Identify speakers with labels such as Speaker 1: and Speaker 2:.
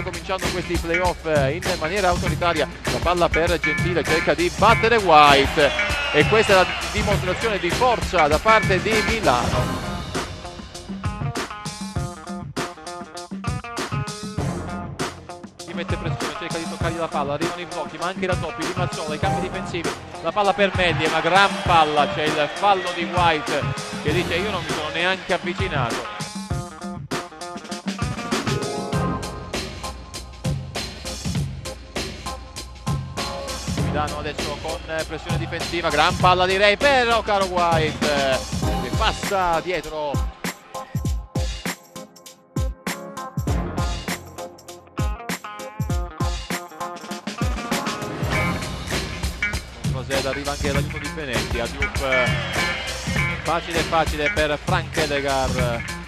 Speaker 1: cominciando questi playoff in maniera autoritaria. La palla per Gentile cerca di battere White e questa è la dimostrazione di forza da parte di Milano. Mette pressione, cerca di toccargli la palla, arrivano i blocchi, ma anche i raddoppi di Mazzola, i cambi difensivi, la palla per Melli, è una gran palla, c'è il fallo di White che dice io non mi sono neanche avvicinato. Milano adesso con pressione difensiva, gran palla direi, però caro White che passa dietro. Rosella arriva anche l'aiuto di Benetti, a Diop facile facile per Frank Edegar